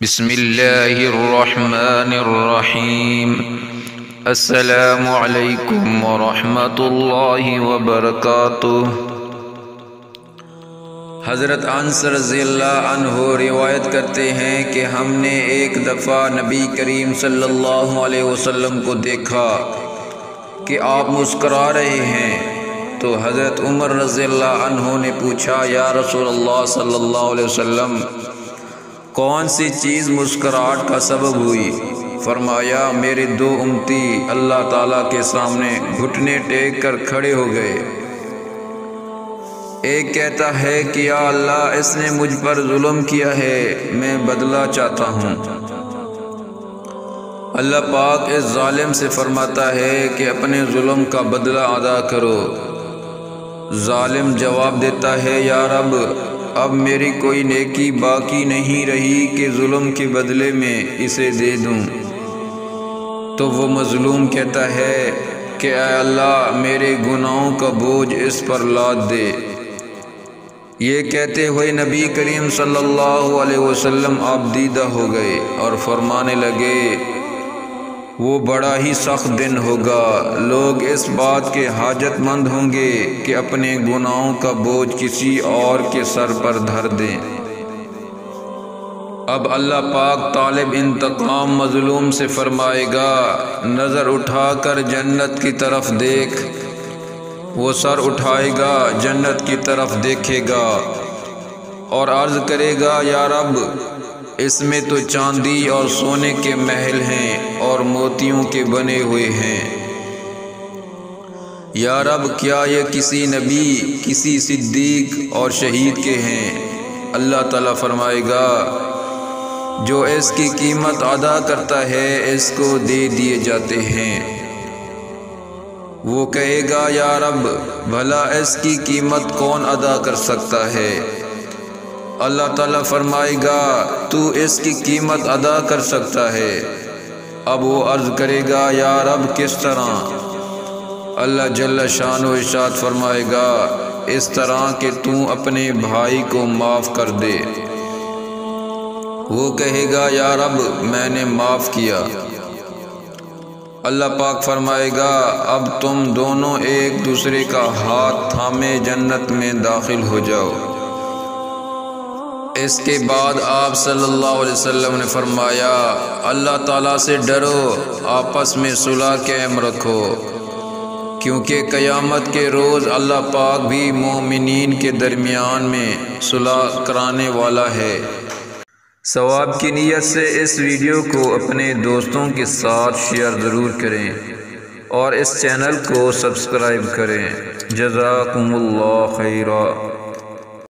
بسم الله الرحمن الرحيم السلام عليكم ورحمة الله وبركاته حضرت انس رضی اللہ عنہ روایت کرتے ہیں کہ ہم نے ایک دفعہ نبی کریم صلی اللہ علیہ وسلم کو دیکھا کہ آپ مسکرا رہے ہیں تو حضرت عمر رضی اللہ عنہ نے پوچھا، یا رسول اللہ صلی اللہ علیہ وسلم کون سی چیز مسکراہٹ کا سبب ہوئی؟ فرمایا، میرے دو امتی اللہ تعالیٰ کے سامنے گھٹنے ٹیک کر کھڑے ہو گئے۔ ایک کہتا ہے کہ یا اللہ، اس نے مجھ پر ظلم کیا ہے، میں بدلہ چاہتا ہوں۔ اللہ پاک اس ظالم سے فرماتا ہے کہ اپنے ظلم کا بدلہ ادا کرو۔ ظالم جواب دیتا ہے، یا رب اب میری کوئی نیکی باقی نہیں رہی کہ ظلم کے بدلے میں اسے دے دوں۔ تو وہ مظلوم کہتا ہے کہ اے اللہ، میرے گناہوں کا بوجھ اس پر لاد دے۔ یہ کہتے ہوئے نبی کریم صلی اللہ علیہ وسلم آپ دیدہ ہو گئے اور فرمانے لگے وہ بڑا ہی سخت دن ہوگا۔ لوگ اس بات کے حاجت مند ہوں گے کہ اپنے گناہوں کا بوجھ کسی اور کے سر پر دھر دیں۔ اب اللہ پاک طالب انتقام مظلوم سے فرمائے گا، نظر اٹھا کر جنت کی طرف دیکھ۔ وہ سر اٹھائے گا، جنت کی طرف دیکھے گا۔ اور عرض کرے گا، یا رب، اس میں تو چاندی اور سونے کے محل ہیں۔ اور موتیوں کے بنے ہوئے ہیں۔ یا رب، کیا یہ کسی نبی، کسی صدیق اور شہید کے ہیں؟ اللہ تعالیٰ فرمائے گا، جو اس کی قیمت ادا کرتا ہے، اس کو دے دیے جاتے ہیں۔ وہ کہے گا، یا رب، بھلا اس کی قیمت کون ادا کر سکتا ہے؟ اللہ تعالیٰ فرمائے گا، تو اس کی قیمت ادا کر سکتا ہے۔ اب وہ عرض کرے گا، یا رب، کس طرح؟ اللہ جل شان و اشاد فرمائے گا، اس طرح کہ تو اپنے بھائی کو معاف کر دے. وہ کہے گا، یا رب، میں نے معاف کیا. اللہ پاک فرمائے گا، اب تم دونوں ایک دوسرے کا ہاتھ تھامے جنت میں داخل ہو جاؤ۔ اس کے بعد آپ صلی اللہ علیہ وسلم نے فرمایا، اللہ تعالیٰ سے ڈرو، آپس میں صلح قائم رکھو۔ کیونکہ قیامت کے روز اللہ پاک بھی مومنین کے درمیان میں صلح کرانے والا ہے۔ ثواب کی نیت سے اس ویڈیو کو اپنے دوستوں کے ساتھ شیئر ضرور کریں اور اس چینل کو سبسکرائب کریں۔ جزاکم اللہ خیرہ